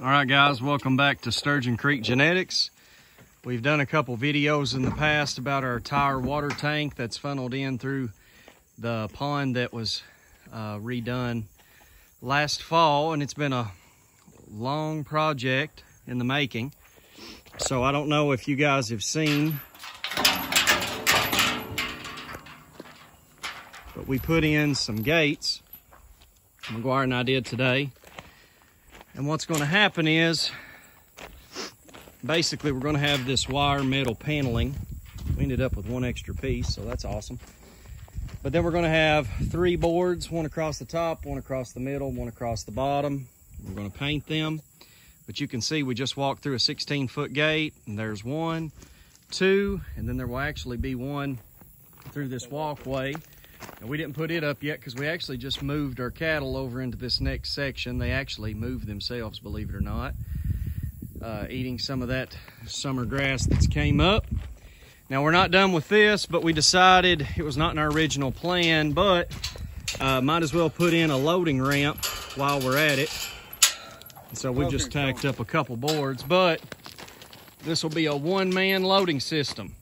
All right, guys, welcome back to Sturgeon Creek Genetics. We've done a couple videos in the past about our tire water tank that's funneled in through the pond that was uh, redone last fall, and it's been a long project in the making. So I don't know if you guys have seen, but we put in some gates. McGuire and I did today and what's going to happen is, basically we're going to have this wire metal paneling. We ended up with one extra piece, so that's awesome. But then we're going to have three boards, one across the top, one across the middle, one across the bottom. We're going to paint them. But you can see we just walked through a 16 foot gate and there's one, two, and then there will actually be one through this walkway and we didn't put it up yet because we actually just moved our cattle over into this next section. They actually moved themselves, believe it or not, uh, eating some of that summer grass that's came up. Now we're not done with this, but we decided it was not in our original plan, but uh, might as well put in a loading ramp while we're at it. so we've just tacked up a couple boards, but this will be a one-man loading system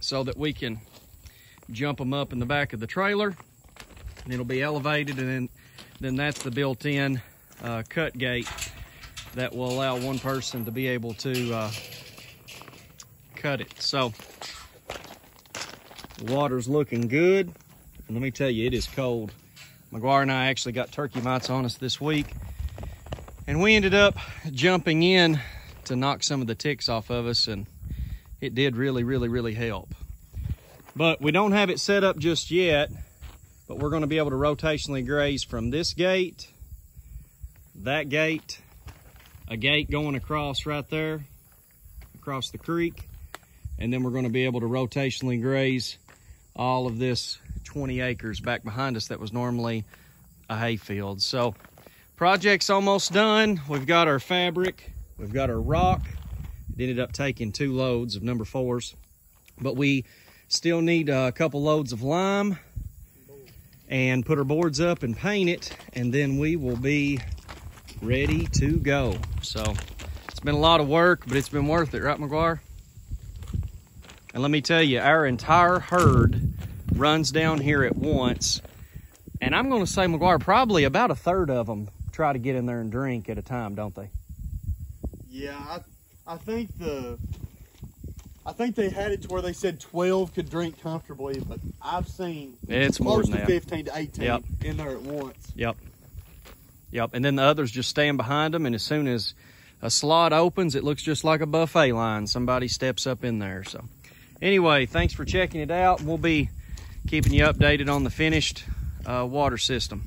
so that we can jump them up in the back of the trailer. And it'll be elevated and then then that's the built-in uh, cut gate that will allow one person to be able to uh, cut it. So the water's looking good. And let me tell you it is cold. McGuire and I actually got turkey mites on us this week. And we ended up jumping in to knock some of the ticks off of us and it did really really really help but we don't have it set up just yet, but we're gonna be able to rotationally graze from this gate, that gate, a gate going across right there, across the creek, and then we're gonna be able to rotationally graze all of this 20 acres back behind us that was normally a hay field. So project's almost done. We've got our fabric, we've got our rock. It ended up taking two loads of number fours, but we Still need a couple loads of lime and put our boards up and paint it, and then we will be ready to go. So it's been a lot of work, but it's been worth it, right, McGuire? And let me tell you, our entire herd runs down here at once. And I'm going to say, McGuire, probably about a third of them try to get in there and drink at a time, don't they? Yeah, I, I think the I think they had it to where they said 12 could drink comfortably, but I've seen it's more than to that. 15 to 18 yep. in there at once. Yep. Yep. And then the others just stand behind them, and as soon as a slot opens, it looks just like a buffet line. Somebody steps up in there. So, anyway, thanks for checking it out. We'll be keeping you updated on the finished uh, water system.